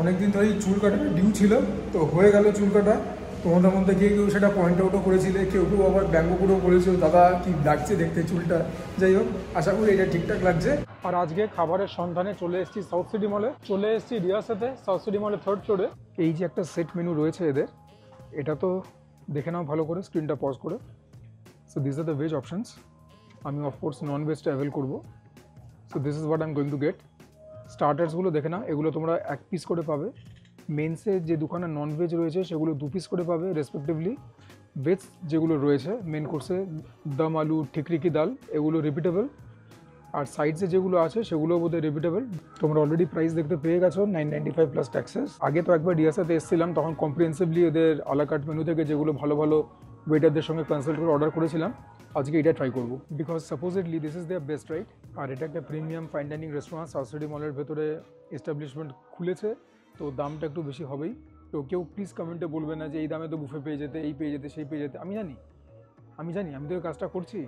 অনেকদিন ধরেই চুল কাটাটা ডিউ ছিল, তো হয়ে গেল চুল কাটা। তোমাদের মধ্যে কেউ কেউ সেটা পয়েন্ট আউটও করেছিলে, কেউ কেউ আবার ব্যঙ্গ করেও করেছিল দাদা, কি লাগছে দেখতে চুলটা? যাই হোক, আশা করি এটা ঠিকঠাক লাগছে। আর আজকে খাবারের সন্ধানে চলে এসেছি সাউথ সিটি মলে চলে এসেছি রিয়াসাতে সাউথ সিটি মলে থার্ড ফ্লোরে এই যে একটা সেট মেনু রয়েছে এদের, এটা তো দেখে নাও ভালো করে স্ক্রিনটা পজ করে। So this are the veg options আমি অফকোর্স নন ভেজটা অ্যাভেল করব। So this is what I am going to get স্টার্টার্সগুলো দেখে না এগুলো তোমরা এক পিস করে পাবে। মেন্সে যে দুখানা নন ভেজ রয়েছে, সেগুলো দু পিস করে পাবে রেসপেক্টিভলি ভেজ যেগুলো রয়েছে মেন কোর্সে দম আলু, ঠিকরিকি ডাল, এগুলো রিপিটেবল আর সাইডসে যেগুলো আছে সেগুলো বোধহয় রিপিটেবল তোমরা অলরেডি প্রাইস দেখতে পেয়ে গেছো nine ninety five plus taxes আগে তো একবার ডিএসআতে এসেছিলাম, তখন কম্প্রিহেন্সিভলি এদের আলাকাট মেনু থেকে যেগুলো ভালো ভালো ওয়েটারদের সঙ্গে কনসাল্ট করে অর্ডার করেছিলাম। আজকে এটা ট্রাই করব। Because supposedly this is their best right আর এটা একটা premium fine dining restaurant south মলের ভেতরে এস্টাবলিশমেন্ট খুলেছে, তো দামটা একটু বেশি হবেই। তো কেউ প্লিজ কমেন্টে বলবে না যে এই দামে তো বুফে পেয়ে যেতে, এই পেয়ে যেতে, সেই পেয়ে যেতে। আমি জানি। আমি জানি, আমি তো এই কাজটা করছি।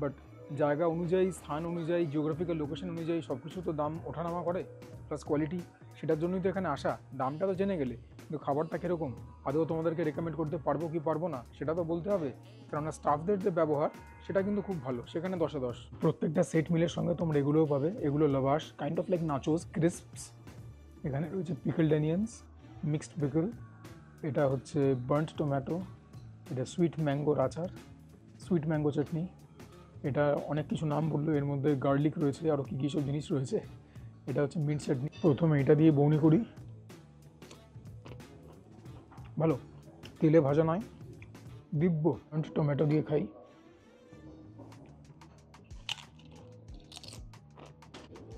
বাট জায়গা অনুযায়ী, স্থান অনুযায়ী জিওগ্রাফিক্যাল লোকেশন অনুযায়ী সব কিছু তো দাম ওঠানামা করে প্লাস কোয়ালিটি সেটার জন্যই তো এখানে আসা। দামটা তো জেনে গেলে। কিন্তু খাবারটা কীরকম? আদৌ তোমাদেরকে রেকমেন্ড করতে পারব কি পারব না, সেটা তো বলতে হবে। কেননা স্টাফদের যে ব্যবহার, সেটা কিন্তু খুব ভালো। সেখানে দশে দশ। প্রত্যেকটা সেট মিলের সঙ্গে তোমরা এগুলোও পাবে। এগুলো লবাস kind of like nachos crisps এখানে রয়েছে পিকল ড্যানিয়ান্স মিক্সড পিকল এটা হচ্ছে বার্ন্ট টমেটো এটা সুইট ম্যাঙ্গোর আচার। সুইট ম্যাঙ্গো চাটনি এটা অনেক কিছু নাম বলল, এর মধ্যে গার্লিক রয়েছে আরও কী কী সব জিনিস রয়েছে। এটা হচ্ছে মিন্ট চাটনি প্রথমে এটা দিয়ে বৌনি করি। ভালো, তেলে ভাজা নয়, দিব্য টমেটো দিয়ে খাই।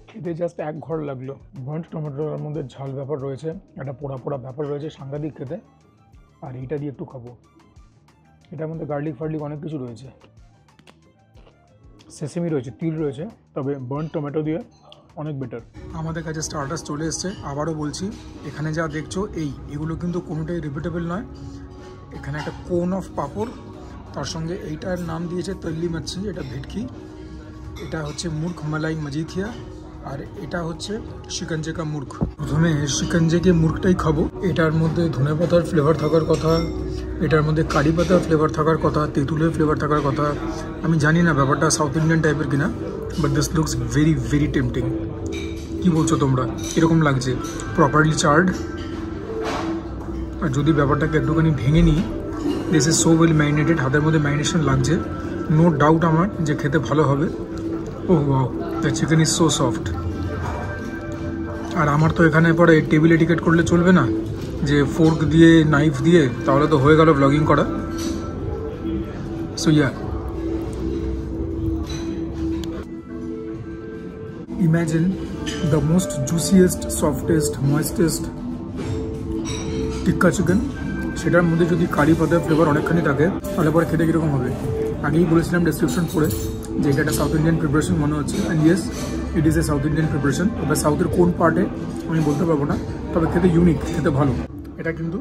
খেতে জাস্ট এক ঘর লাগল। বন্ড টমেটোর মধ্যে ঝাল ব্যাপার রয়েছে, একটা পোড়া পোড়া ব্যাপার রয়েছে সাংঘাতিক খেতে। আর এইটা দিয়ে একটু খাব। এটার মধ্যে গার্লিক ফার্লিক অনেক কিছু রয়েছে। সেসেমি রয়েছে, তিল রয়েছে, তবে বার্ন টমেটো দিয়ে অনেক বেটার আমাদের কাছে স্টার্টার্স চলে এসছে। আবারও বলছি, এখানে যা দেখছ, এই, এগুলো কিন্তু কোনোটাই রিপিটেবল নয়। এখানে একটা কোন অফ পাপড়, তার সঙ্গে এইটার নাম দিয়েছে তল্লি মাছি, এটা ভেটকি। এটা হচ্ছে মূর্খ মালাই মজিথিয়া, আর এটা হচ্ছে শিকঞ্জে কা মূর্খ। প্রথমে শিকঞ্জে কে মূর্খটাই খাব। এটার মধ্যে ধনে পাতার ফ্লেভার থাকার কথা, এটার মধ্যে কারি পাতার ফ্লেভার থাকার কথা, তেঁতুলের ফ্লেভার থাকার কথা। আমি জানি না ব্যাপারটা সাউথ ইন্ডিয়ান টাইপের কিনা। But this looks very very tempting কি বলছো তোমরা? এরকম লাগছে? প্রপারলি চার্ড আর যদি ব্যাপারটাকে একটুখানি ভেঙে নিই this is so well marinated হাতের মধ্যে ম্যারিনেশন লাগছে। নো ডাউট আমার যে খেতে ভালো হবে। ও wow the chicken is so soft আর আমার তো এখানে পরে টেবিলে টিকিট করলে চলবে না। যে ফোর্ক দিয়ে নাইফ দিয়ে, তাহলে তো হয়ে গেল ব্লগিং করা। So yeah imagine the most juiciest, softest, moistest tikka chicken. সেটার মধ্যে যদি কারি পাতার ফ্লেভার অনেকখানি থাকে, তাহলে পরে খেতে কীরকম হবে? আগেই বলেছিলাম ডেসক্রিপশন পড়ে যে এটা একটা সাউথ ইন্ডিয়ান প্রিপারেশন মনে হচ্ছে। And yes it is a south Indian preparation তবে সাউথের কোন পার্টে আমি বলতে পারব না। তবে খেতে ইউনিক খেতে ভালো। এটা কিন্তু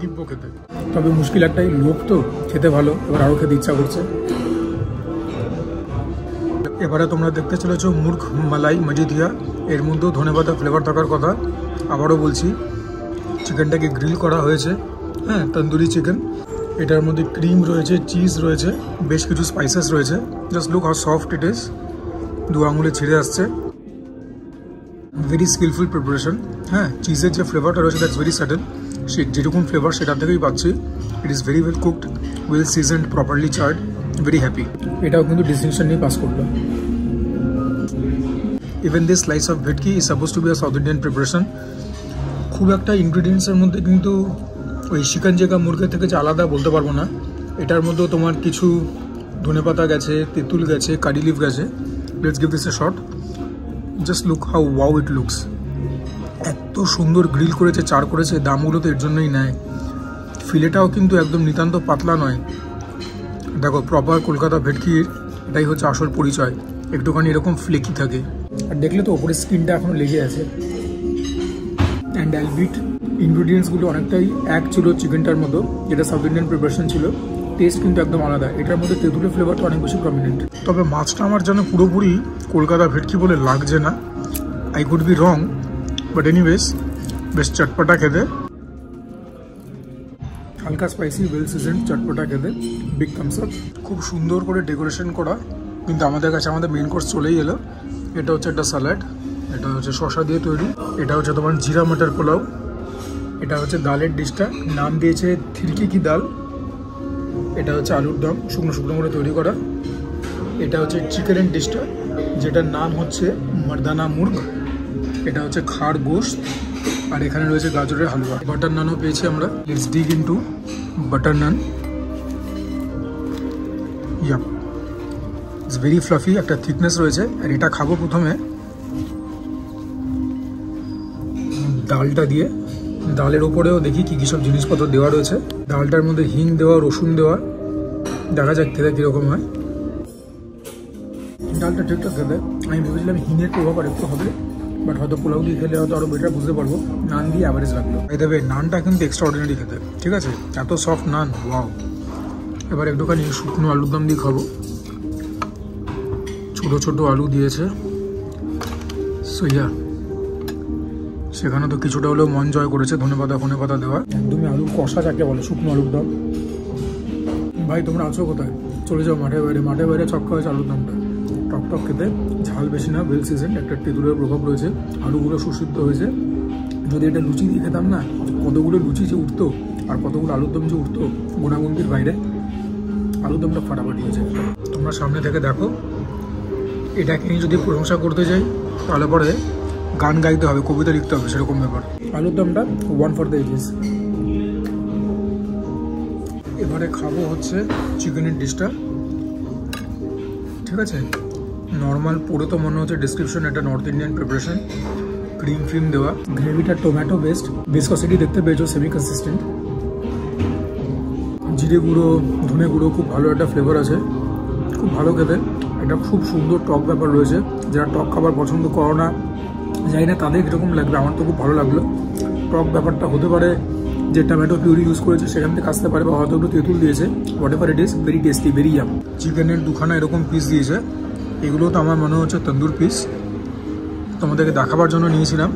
দিব্য খেতে। তবে মুশকিল একটাই, লোক তো খেতে ভালো, এবার আরও খেতে ইচ্ছা করছে। এবারে তোমরা দেখতে চলেছ মূর্খ মালাই মজিদিয়া। এর মধ্যেও ধনেপাতা ফ্লেভার থাকার কথা। আবারও বলছি চিকেনটাকে গ্রিল করা হয়েছে। হ্যাঁ তন্দুরি চিকেন এটার মধ্যে ক্রিম রয়েছে চিজ রয়েছে, বেশ কিছু স্পাইসেস রয়েছে। Just look how soft it is দু আঙুলে ছিঁড়ে আসছে। ভেরি স্কিলফুল প্রিপারেশন হ্যাঁ চিজের যে ফ্লেভারটা রয়েছে দ্যাটস ভেরি সাডেন সে যেরকম ফ্লেভার সেটার থেকেই পাচ্ছি। It is very well cooked well seasoned properly charred very happy এটাও কিন্তু ডিস্টিংশন নিয়ে পাস করল। Even this slice of bhetki is suppose to be a south Indian preparation খুব একটা ইনগ্রিডিয়েন্টসের মধ্যে কিন্তু ওই শিকাঞ্জেকা মুরগের থেকে যে আলাদা বলতে পারব না। এটার মধ্যেও তোমার কিছু ধনেপাতা গেছে তেঁতুল গেছে কারি লিভ গেছে। Let's give this a shot just look how wow it looks এত সুন্দর গ্রিল করেছে চার করেছে দামগুলো তো এর জন্যই নেয়। ফিলেটাও কিন্তু একদম নিতান্ত পাতলা নয়। দেখো প্রপার কলকাতা ভেটকির এটাই হচ্ছে আসল পরিচয়। একটুখানি এরকম ফ্লেকি থাকে। আর দেখলে তো ওপরের স্কিনটা এখনও লেগে আছে। অ্যান্ড অ্যালবিট ইনগ্রিডিয়েন্টসগুলো অনেকটাই এক ছিল চিকেনটার মতো, যেটা সাউথ ইন্ডিয়ান প্রিপারেশন ছিল। টেস্ট কিন্তু একদম আলাদা। এটার মধ্যে তেঁতুলের ফ্লেভারটা অনেক বেশি প্রমিনেন্ট তবে মাছটা আমার যেন পুরোপুরি কলকাতা ভেটকি বলে লাগছে না। I could be wrong but anyways বেশ চটপটা খেতে। হালকা স্পাইসি ওয়েল সিজন চটপটা খেতে বিগ থামস আপ খুব সুন্দর করে ডেকোরেশন করা, কিন্তু আমাদের কাছে আমাদের মেন কোর্স চলেই এলো। এটা হচ্ছে একটা স্যালাড এটা হচ্ছে শশা দিয়ে তৈরি, এটা হচ্ছে তোমার জিরা মটর পোলাও, এটা হচ্ছে ডালের ডিশটা, নাম দিয়েছে থিরকি কি ডাল, এটা হচ্ছে আলুর দম, শুকনো শুকনো করে তৈরি করা। এটা হচ্ছে চিকেনের ডিশটা যেটার নাম হচ্ছে মর্দানা মুর্গ। এটা হচ্ছে খাড় গোস্ত আর এখানে রয়েছে গাজরের হালুয়া। বাটার নানও পেয়েছি আমরা। Let's dig into butter naan. It's very fluffy একটা থিকনেস রয়েছে, আর এটা খাব প্রথমে ডালটা দিয়ে। ডালের ওপরেও দেখি কি কী সব জিনিসপত্র দেওয়া রয়েছে। ডালটার মধ্যে হিং দেওয়া, রসুন দেওয়া। দেখা যাক খেতে কীরকম হয়। ডালটা ঠিকঠাক খেতে আমি ভেবেছিলাম হিঙের প্রভাব আর একটু হবে। বাট হয়তো পোলাও দিয়ে খেলে হয়তো আরও বেটার বুঝতে পারব। নান দিয়ে অ্যাভারেজ লাগল। এই দেবে নানটা কিন্তু এক্সট্রা অর্ডিনারি খেতে ঠিক আছে? এত সফট নান ওয়াও এবার একটুখানি শুকনো আলুর দম দিয়ে খাব। ছোটো ছোটো আলু দিয়েছে। সইয়া সেখানে তো কিছুটা হলেও মন জয় করেছে ধনে পাতা ফোনে পাতা দেওয়া। একদমই আলুর কষা যাকে বলে শুকনো আলুর দম। ভাই তোমরা আছো কোথায়? চলে যাও মাঠে বাইরে। মাঠে বাইরে চক্কা হয়েছে আলুর দমটা। টক টক খেতে। ঝাল বেশি না ওয়েল সিজন একটা তেঁতুলের প্রভাব রয়েছে, আলুগুলো সুসিদ্ধ হয়েছে। যদি এটা লুচি দিয়ে খেতাম না, কতগুলো লুচি যে উঠতো, আর কতগুলো আলুর দম যে উঠতো গোনাগুন্তির বাইরে, আলুর দমটা ফাটাফাটি হয়েছে তোমরা সামনে থেকে দেখো এটাকে নিয়ে যদি প্রশংসা করতে যাই, তাহলে পরে গান গাইতে হবে, কবিতা লিখতে হবে, সেরকম ব্যাপার। আলুর দমটা ওয়ান ফর দ্য এজেস এবারে খাব হচ্ছে চিকেনের ডিশটা। ঠিক আছে? নর্মাল পুরো তো মনে হচ্ছে ডিসক্রিপশন একটা নর্থ ইন্ডিয়ান প্রিপারেশন ক্রিম ফ্রিম দেওয়া। গ্রেভিটা টোম্যাটো বেস্ট ভিসকসিটি দেখতে পেয়েছ সেমি কনসিস্টেন্ট জিরে গুঁড়ো, ধনে গুঁড়ো, খুব ভালো একটা ফ্লেভার আছে। খুব ভালো খেতে। একটা খুব সুন্দর টক ব্যাপার রয়েছে। যারা টক খাবার পছন্দ করো না, জানি না তাদের কীরকম লাগবে। আমার তো খুব ভালো লাগল। টক ব্যাপারটা হতে পারে যে টমেটো পিউরি ইউজ করেছে, সেখান থেকে আসতে পারে বা হয়তো একটু তেঁতুল দিয়েছে। Whatever it is very tasty very yum চিকেনের দুখানা এরকম পিস দিয়েছে। এগুলো তো আমার মনে হচ্ছে তন্দুর পিস তোমাদেরকে দেখাবার জন্য নিয়েছিলাম।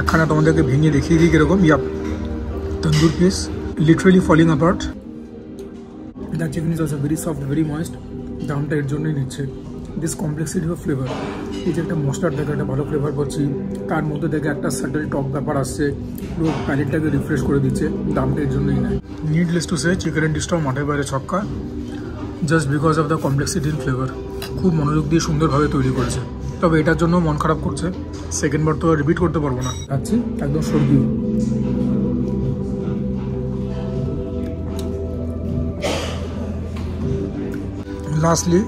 একখানা তোমাদেরকে ভেঙে দেখিয়ে দিই কীরকম। Yup tandoor piece literally falling apart that chicken is also very soft very moist দামটা এর জন্যই নিচ্ছে। দিস কমপ্লেক্সিটি অফ ফ্লেভার এই যে একটা মশলার থেকে একটা ভালো ফ্লেভার পাচ্ছি। তার মধ্যে দেখে একটা সাটেল টক ব্যাপার আসছে। পুরো প্যালেটটাকে রিফ্রেশ করে দিচ্ছে। দামটা এর জন্যই নেয়। নিডলেস টু সে চিকেন ডিশটাও মাঠের বাইরে ছক্কা। Just because of the complexity in flavour খুব মনোযোগ দিয়ে সুন্দরভাবে তৈরি করেছে। তবে এটার জন্য মন খারাপ করছে। সেকেন্ডবার তো রিপিট করতে পারব না। যাচ্ছি, একদম সর্দি লাস্টলি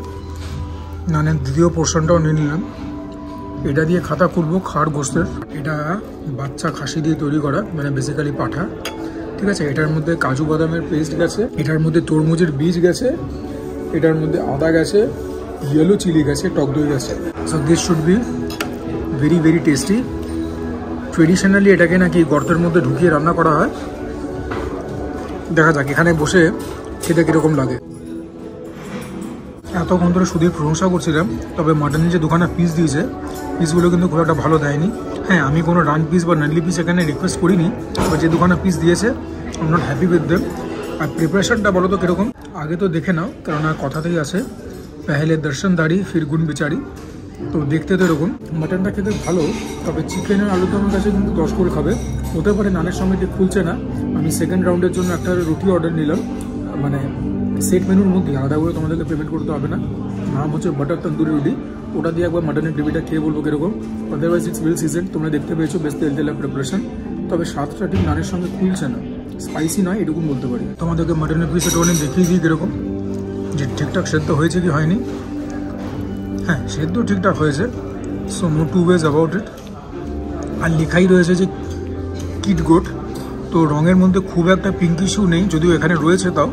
নানের দ্বিতীয় পোর্শনটাও নিয়ে নিলাম। এটা দিয়ে খাতা খুলবো খাড় গোস্তের। এটা বাচ্চা খাসি দিয়ে তৈরি করা মানে বেসিক্যালি পাঠা। ঠিক আছে? এটার মধ্যে কাজু বাদামের পেস্ট গেছে। এটার মধ্যে তরমুজের বীজ গেছে। এটার মধ্যে আদা গেছে। ইয়েলো চিলি গেছে টক দই গেছে so this should be very very tasty traditionally এটাকে নাকি গর্তের মধ্যে ঢুকিয়ে রান্না করা হয়। দেখা যাক, এখানে বসে খেতে কীরকম লাগে। এতক্ষণ ধরে সুদীর প্রশংসা করছিলাম, তবে মাটনের যে দোকানে পিস দিয়েছে পিসগুলো কিন্তু খুব একটা ভালো দেয়নি। হ্যাঁ আমি কোনো রান পিস বা নানলি পিস এখানে রিকোয়েস্ট করিনি, তবে যে দোকানে পিস দিয়েছে I'm not happy with them আর প্রিপারেশনটা বলো তো কীরকম? আগে তো দেখে নাও, কেননা কথাতেই আছে। পেহেলে দর্শনদারি ফির গুণ বিচারি তো দেখতে তো এরকম মাটনটা খেতে ভালো, তবে চিকেনের আলু আমার কাছে কিন্তু দশ করে খাবে। হতে পারে নানের সঙ্গে যে খুলছে না। আমি সেকেন্ড রাউন্ডের জন্য একটা রুটি অর্ডার নিলাম। মানে সেট মেনুর মধ্যে আলাদা করে তোমাদেরকে পেমেন্ট করতে হবে না। নাম হচ্ছে বাটার তন্দুরি রুটি ওটা দিয়ে একবার মাটনের গ্রেভিটা খেয়ে বলব কীরকম। আদারওয়াইজ ইটস ওয়েল সিজন তোমরা দেখতে পেয়েছ বেশ তেল তেলের প্রিপারেশন তবে স্বাদটা ঠিক নানের সঙ্গে খুলছে না। স্পাইসি নয় এরকম বলতে পারি। তোমাদেরকে মাটনের পিস একটু দেখিয়ে দিই কীরকম। যে ঠিকঠাক সেদ্ধ হয়েছে কি হয়নি? হ্যাঁ সেদ্ধ ঠিকঠাক হয়েছে। So no two ways about it আর লেখাই রয়েছে যে কিট গোট। তো রঙের মধ্যে খুব একটা পিঙ্ক ইস্যু নেই, যদিও এখানে রয়েছে তাও।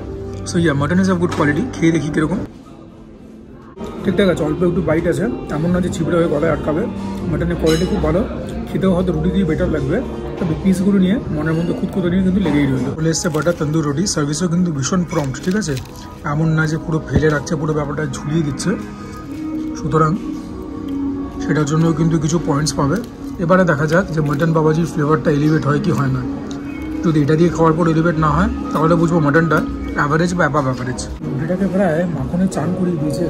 So yeah mutton is of good quality খেয়ে দেখি কীরকম। ঠিকঠাক আছে, অল্প একটু বাইট আছে। এমন না যে ছিপড়ে হয়ে গলায় আটকাবে। মাটনের কোয়ালিটি খুব ভালো। খেতেও হয়তো রুটি দিয়ে বেটার লাগবে। তবে পিসগুলো নিয়ে মনের মধ্যে খুঁতখুতো নিয়ে কিন্তু লেগেই রইল। বলে এসছে বাটার তন্দুর রুটি সার্ভিসও কিন্তু ভীষণ প্রম্পট ঠিক আছে? এমন না যে পুরো ফেলে রাখছে পুরো ব্যাপারটা ঝুলিয়ে দিচ্ছে। সুতরাং সেটার জন্য কিন্তু কিছু পয়েন্টস পাবে। এবারে দেখা যাক যে মটন বাবাজির ফ্লেভারটা এলিভেট হয় কি হয় না। যদি এটা দিয়ে খাওয়ার পর এলিভেট না হয় তাহলে বুঝব মটনটা অ্যাভারেজ বা অ্যাবাভ অ্যাভারেজ এটাকে প্রায় মাখনে চান করিয়ে দিয়েছে।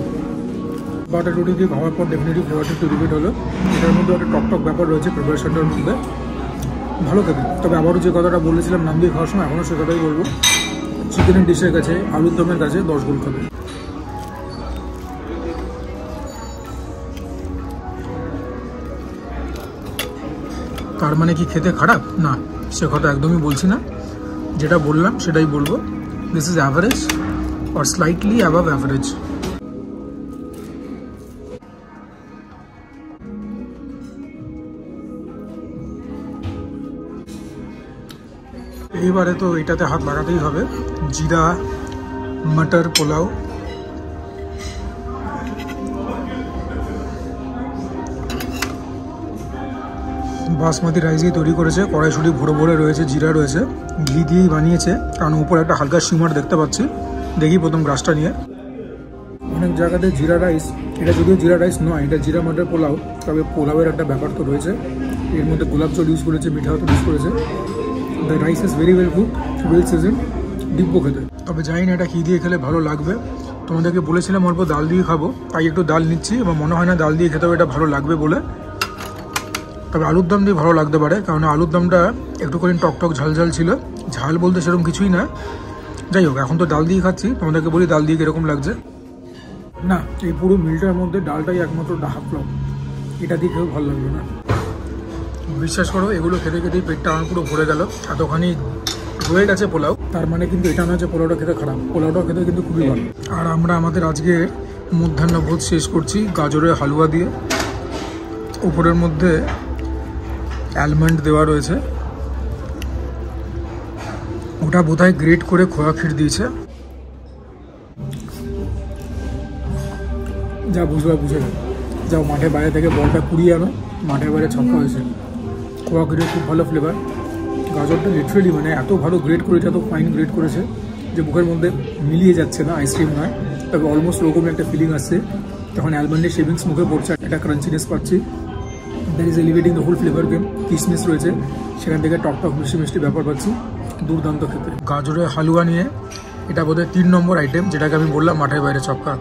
বাটার রুটি দিয়ে খাওয়ার পর ডেফিনেটলি ফ্লেভারটা একটু এলিভেট হলো। এটার মধ্যে একটা টক টক ব্যাপার রয়েছে প্রিপারেশনটার মধ্যে। ভালো খেতে তবে আবারও যে কথাটা বলেছিলাম নাম দিয়ে খাওয়ার সময়, এখনও সে কথাই বলব। চিকেনের ডিশের কাছে, আলুর দমের কাছে দশ গোল খাবে। তার মানে কি খেতে খারাপ? না, সে কথা একদমই বলছি না। যেটা বললাম সেটাই বলব। This is average or slightly above average এইবারে তো এটাতে হাত লাগাতেই হবে। জিরা, মটর, পোলাও। বাসমতি রাইস দিয়ে তৈরি করেছে, কড়াইশুটি ভরে ভরে রয়েছে, জিরা রয়েছে, ঘি দিয়েই বানিয়েছে, কারণ উপরে একটা হালকা সিমার দেখতে পাচ্ছি। দেখি প্রথম গ্রাসটা নিয়ে। অনেক জায়গাতে জিরা রাইস এটা যদিও জিরা রাইস নয়, এটা জিরা, মটর, পোলাও, তবে পোলাওয়ের একটা ব্যাপার তো রয়েছে। এর মধ্যে গোলাপ জল ইউজ করেছে মিঠাও তো ইউজ করেছে। The rice is very well cook well season দিব্য খেতে তবে জানি না এটা কী দিয়ে খেলে ভালো লাগবে। তোমাদেরকে বলেছিলাম অল্প ডাল দিয়ে খাব, তাই একটু ডাল নিচ্ছি এবং মনে হয় না ডাল দিয়ে খেতেও এটা ভালো লাগবে বলে। তবে আলুর দম দিয়ে ভালো লাগতে পারে, কারণ আলুর দমটা একটুখানি টক টক ঝাল ঝাল ছিল। ঝাল বলতে সেরকম কিছুই না। যাই হোক, এখন তো ডাল দিয়ে খাচ্ছি, তোমাদেরকে বলি ডাল দিয়ে কীরকম লাগছে। না, এই পুরো মিলটার মধ্যে ডালটাই একমাত্র ডাহা এটা দিয়ে খেয়েও ভালো লাগবে না। বিশ্বাস করো, এগুলো খেতে খেতেই পেটটা আমার পুরো ভরে গেল। এতখানি রয়ে গেছে পোলাও। তার মানে কিন্তু এটা না যে পোলাওটা খেতে খারাপ, পোলাওটাও খেতে কিন্তু খুবই ভালো। আর আমরা আমাদের আজকে মধ্যাহ্নভোজ শেষ করছি গাজরের হালুয়া দিয়ে। উপরের মধ্যে অ্যালমন্ড দেওয়া রয়েছে। ওটা বোধহয় গ্রেট করে খোয়া ক্ষীর দিয়েছে। যা বুঝবা বুঝে যাও মাঠের বাইরে থেকে বলটা কুড়িয়ে আনো। মাঠের বাইরে ছক্কা হয়েছে। খোয়া ক্ষীরের খুব ভালো ফ্লেভার গাজরটা লিটারেলি মানে এত ভালো গ্রেড করেছে, এত ফাইন গ্রেড করেছে, যে মুখের মধ্যে মিলিয়ে যাচ্ছে না আইসক্রিম নয়। তবে অলমোস্ট ওরকমই একটা ফিলিং আসছে। তখন অ্যালমন্ডের শেভিংস মুখে পড়ছে একটা ক্রাঞ্চিনেস পাচ্ছি। That is elevating the whole flavour game কিসমিস রয়েছে। সেখান থেকে টক টক মিষ্টি মিষ্টি ব্যাপার পাচ্ছি। দুর্দান্ত খেতে। গাজরের হালুয়া নিয়ে এটা বোধহয় তিন নম্বর আইটেম যেটাকে আমি বললাম মাঠের বাইরে চক্কা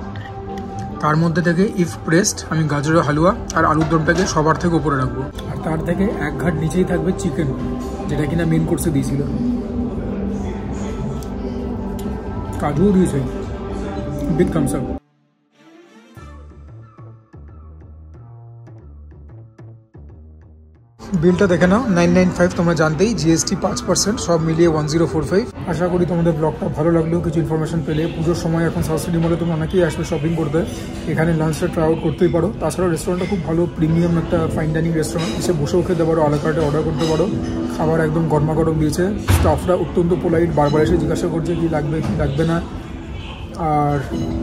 তার মধ্যে থেকে ইফ প্রেস্ট আমি গাজরের হালুয়া আর আলুর দমটাকে সবার থেকে উপরে রাখব। আর তার থেকে এক ঘাট নিচেই থাকবে চিকেন যেটা কিনা মেন কোর্সে দিয়েছিল। কাজুও দিয়েছে। বিগ থামস আপ বিলটা দেখে নাও নাইন নাইন ফাইভ তোমরা জানতেই জিএসটি পাঁচ পার্সেন্ট সব মিলিয়ে ওয়ান জিরো ফোর ফাইভ আশা করি তোমাদের ব্লগটা ভালো লাগলেও কিছু ইনফরমেশন পেলে। পুজোর সময় এখন সাবসিডি মলে তোমরা অনেকেই আসবে শপিং করতে। এখানে লাঞ্চটা ট্রাই আউট করতেই পারো। তাছাড়াও রেস্টুরেন্টটা খুব ভালো প্রিমিয়াম একটা ফাইন ডাইনিং রেস্টুরেন্ট এসে বসেও খেতে পারো আলাকাটে অর্ডার করতে পারো। খাবার একদম গরমা গরম দিয়েছে। স্টাফরা অত্যন্ত পোলাইট বারবার এসে জিজ্ঞাসা করছে কি লাগবে কি লাগবে না। আর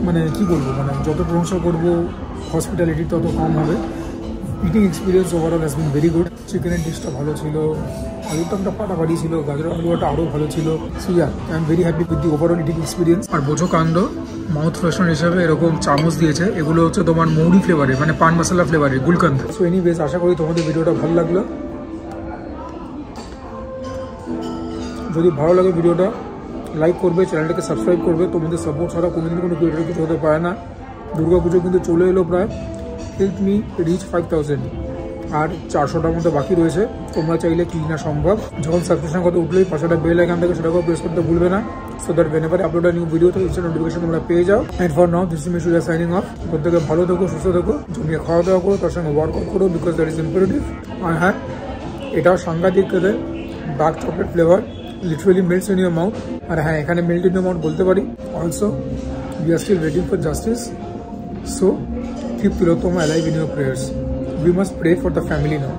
মানে কি বলব মানে যত প্রশংসা করব হসপিটালিটি তত কম হবে। Eating experience overall has been very good চিকেনের ডিশটা ভালো ছিল। আলুর দমটা ফাটাফাটি ছিল গাজরের হালুয়াটা আরও ভালো ছিল। So yeah I am very happy with the overall eating experience আর বোঝো কাণ্ড মাউথ ফ্রেশনার হিসেবে এরকম চামচ দিয়েছে। এগুলো হচ্ছে তোমার মৌরি ফ্লেভারে মানে পান মশলা ফ্লেভারে গুলকান্দ। সো এনিওয়েজ আশা করি তোমাদের ভিডিওটা ভালো লাগল। যদি ভালো লাগে ভিডিওটা লাইক করবে চ্যানেলটাকে সাবস্ক্রাইব করবে। তোমাদের সাপোর্ট ছাড়া কোনোদিন কোনো ক্রিয়েটার কিছু হতে পারে না। দুর্গা পুজো কিন্তু চলে এলো প্রায়। Help me reach five thousand আর চারশোটার মধ্যে বাকি রয়েছে। তোমরা চাইলে কি না সম্ভব। যখন সাবস্ক্রিপশন কথা উঠলেই পাশাটা বেল আইকান থেকে সেটাকেও প্রেস করতে ভুলবে না। So that whenever upload new video তো ইনস্টা নোটিফিকেশন তোমরা পেয়ে যাও। And for now this miss your signing off প্রত্যেকে ভালো থেকো, সুস্থ থেকো। জমিয়ে খাওয়া দাওয়া করো, তার সঙ্গে ওয়ার্কআউট করো বিকজ দ্যাট ইজ ইম্পারেটিভ আর হ্যাঁ এটাও সাংঘাতিক dark chocolate flavour literally melts in your mouth আর হ্যাঁ এখানে মেল্ট ইন ইউর মাউথ বলতে পারি। Also we are still waiting for justice so keep Tilotoma alive in your prayers. We must pray for the family now.